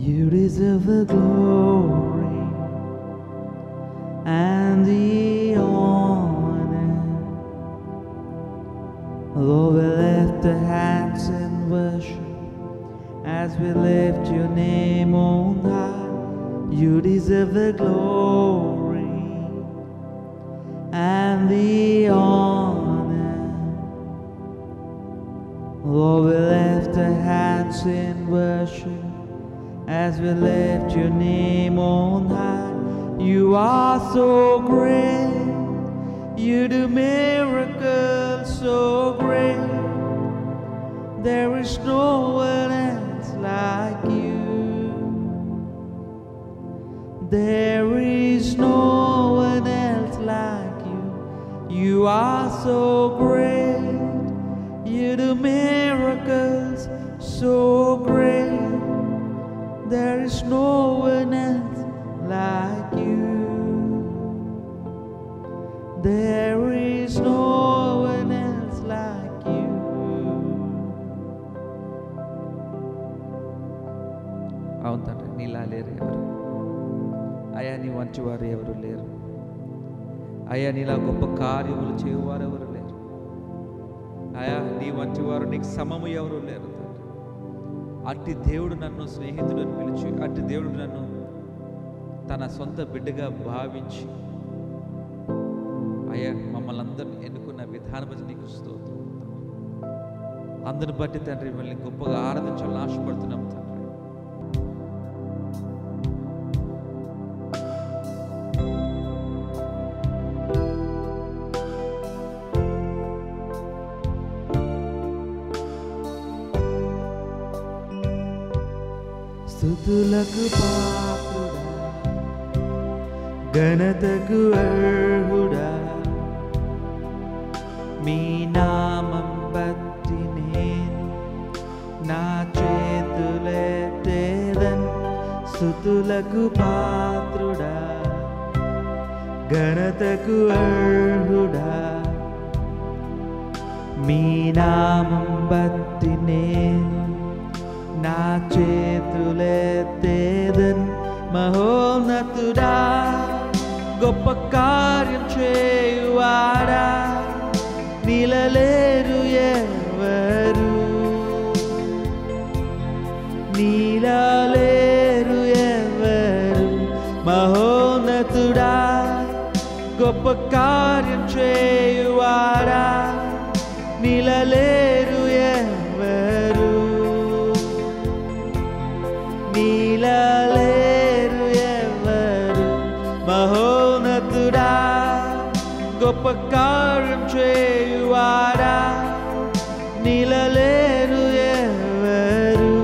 You deserve the glory and the honor. Lord, we lift our hands in worship as we lift your name on high. You deserve the glory and the honor. Lord, we lift our hands in worship as we lift your name on high. You are so great, you do miracles so great. There is no one else like you. There is no one else like you. You are so great. You do miracles so great. There is no one else like you. There is no one else like you. అవును తండ్రి నీలా లేరు ఎవరు అయ్యా నీ వంటి వారు ఎవరు లేరు అయ్యా నీలా గొప్ప కార్యములు చేయువారు ఎవరు లేరు అయ్యా నీ వంటి వారు నీకు సమము ఎవరు లేరు తండ్రి అట్టి దేవుడు నన్ను స్నేహితుడు అని పిలిచి అట్టి దేవుడు నన్ను తన సొంత బిడ్డగా భావించి అయ్యా మమ్మల్ని అందరిని ఎన్నుకున్న విధానం బట్టి నీకు స్తోత్రం. అందరిని బట్టి తండ్రి మిమ్మల్ని గొప్పగా ఆరాధించాలని ఆశపడి స్థుతులకు పాత్రుడా ఘనతకు అర్హుడా మీ నామం బట్టి నేను నా చేతులెత్తేదన్ స్థుతులకు పాత్రుడా ఘనతకు అర్హుడా మీ నామం బట్టి నేను నా చేతులెత్తేదన్ మహోన్నతుడా గొప్ప కార్యం చేయువాడా నిలలేరు ఎవరు నీలలేరు ఎవరు మహోన్నతుడా గొప్ప కార్యం చేయువాడా నిలలేరు Nonathuda Gopakaram Cheyuvada Nilaleru Evaru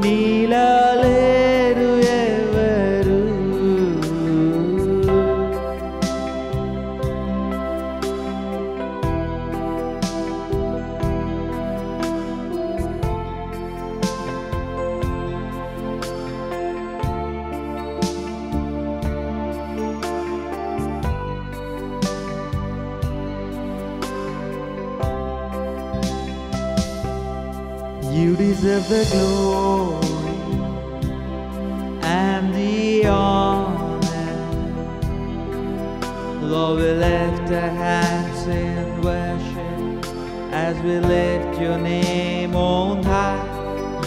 Nila deserve the glory and the honor. Lord, we lift our hands in worship as we lift your name on high.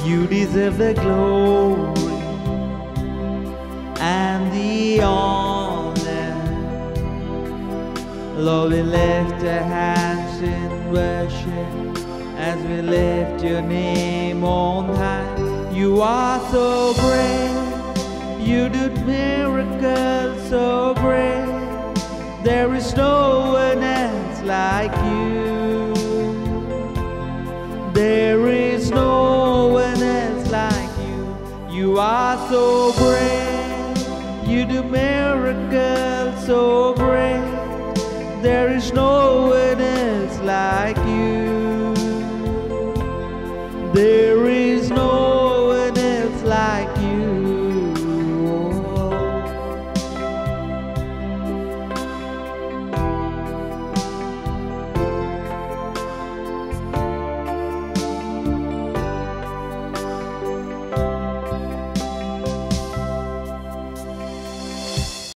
You deserve the glory and the honor. Lord, we lift our hands in worship as we lift your name on high. You are so great, you do miracles so great. There is no one else like you. There is no one else like you. You are so great, you do miracles so great. There is no one else like. There